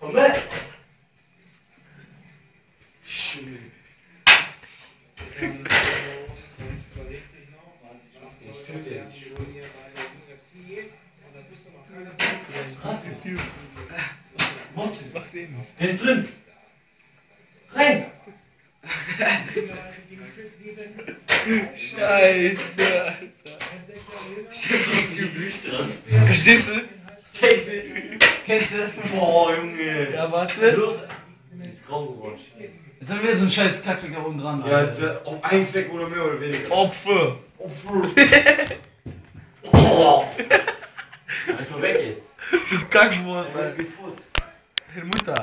Komm weg! Schön. Ich. Der ist drin. Rein. Scheiße. Steht hier Blüch dran. Verstehst du? Checkst du? Kennst du? Boah, Junge. Ja, warte. Was ist los? Ist grau geworden. Jetzt haben wir wieder so einen scheiß Kackfleck da oben dran. Ja, Alter. der, ob ein Fleck oder mehr oder weniger. Opfer. Obwohl. Oh. Ist doch weg jetzt. Du Kackwurst, gefurzt. Mutter.